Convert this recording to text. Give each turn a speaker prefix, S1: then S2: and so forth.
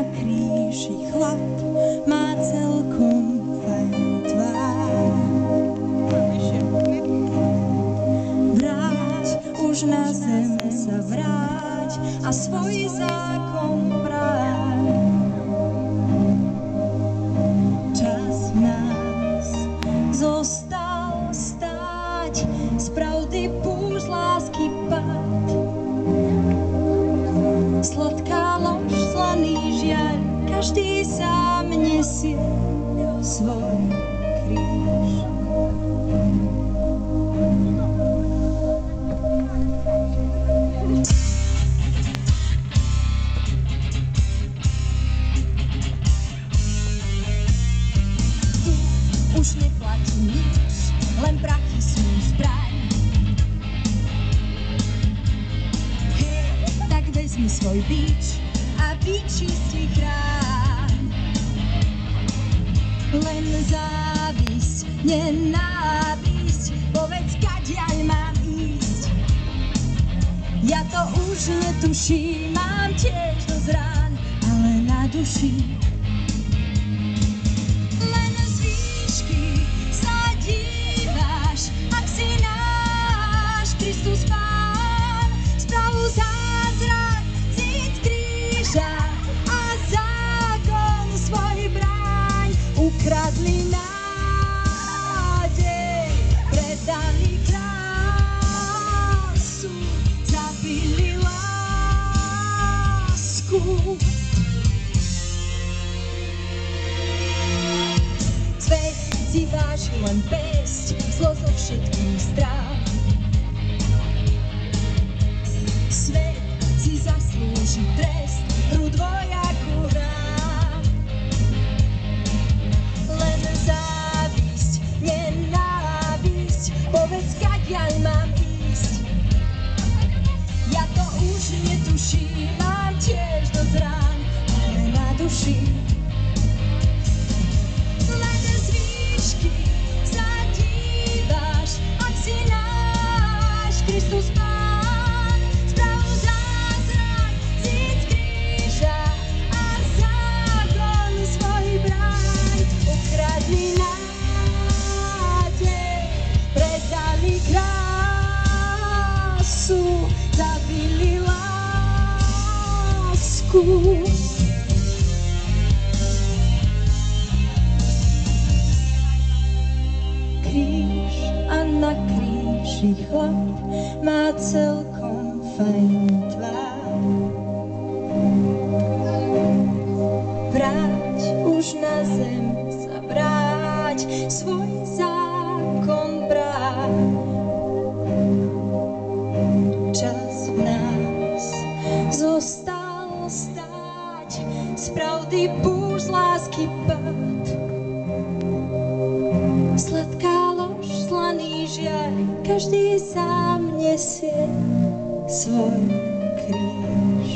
S1: na kríži chlap má celkom fajn tvár. Vráť už na zem sa vráť a svoj zákon práť. Každý sám nesie svoj kríž. Tu už neplatí nič, len prachy sú zbraň. Tak vezmi svoj bič a vyčisti chrám. Len závisť, nenávisť, povedz, kadiaľ mám ísť. Ja to už netuším, mám tiež dosť rán, ale na duši Svet si váži len pesť, zlo zo všetkých strán. Svet si zaslúži trest, už netuším, mám tiež dosť rán, ale na duši lásku. kríž a na kríži chlap má celkom fajn tvár. Vráť už na zem sa vráť, svoj zákon bráť. Čas v nás z pravdy púšť lásky pád. Sladká lož, slaný žiaľ, každý sám nesie svoj kríž.